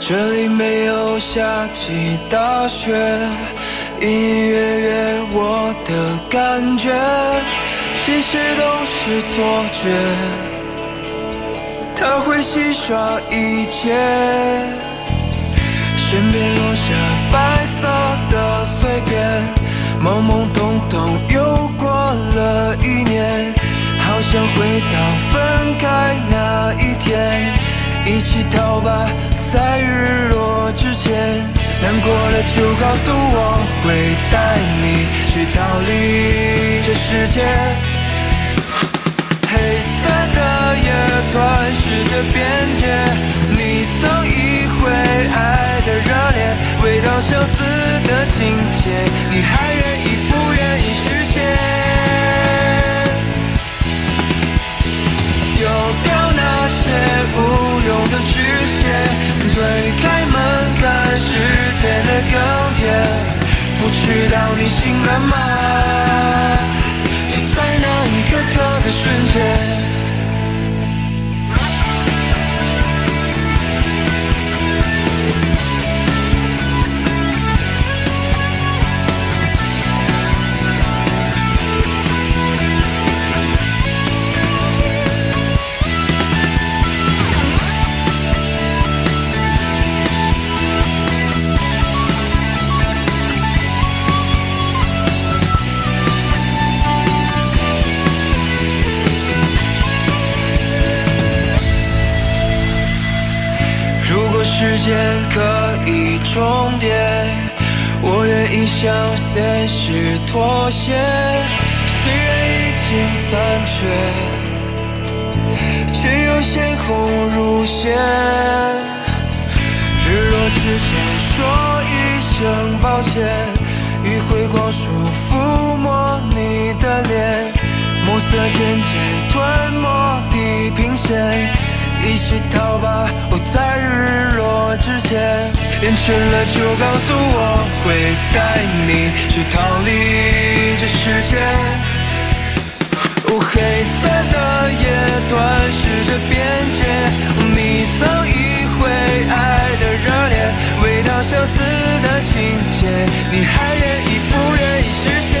这里没有下起大雪，隐隐约约我的感觉，其实都是错觉。他会洗刷一切，身边留下白色的碎片，懵懵懂懂又过了一年，好想回到分开那一天，一起逃吧。在日落之前，难过了就告诉我，会带你去逃离这世界。直到你醒来时间可以重叠，我愿意向现实妥协。虽然已经残缺，却又鲜红如血。日落之前说一声抱歉，余晖光束抚摸你的脸，暮色渐渐吞没地平线。一起逃吧！我在之前，眼倦了就告诉我，会带你去逃离这世界。哦，黑色的夜吞噬着边界，你曾以为爱的热烈，味道相似的情节，你还愿意不愿意实现？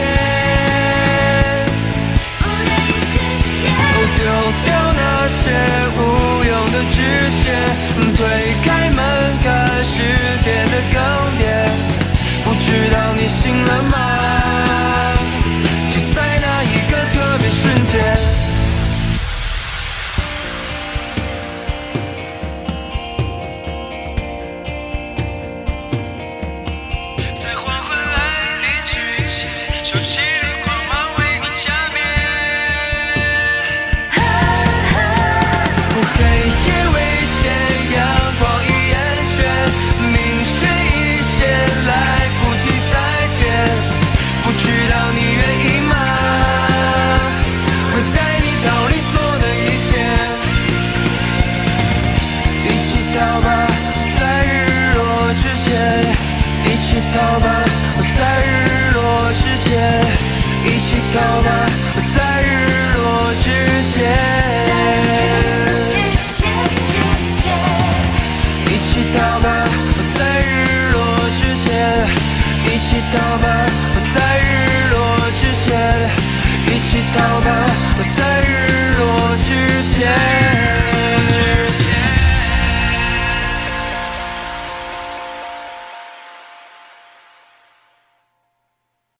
哦，丢掉那些无。视线，推开一起逃吧我在日落之前一起逃吧我在日落之前一起逃吧我在日落之前一起逃吧我在日落之前一起逃吧我在日落之前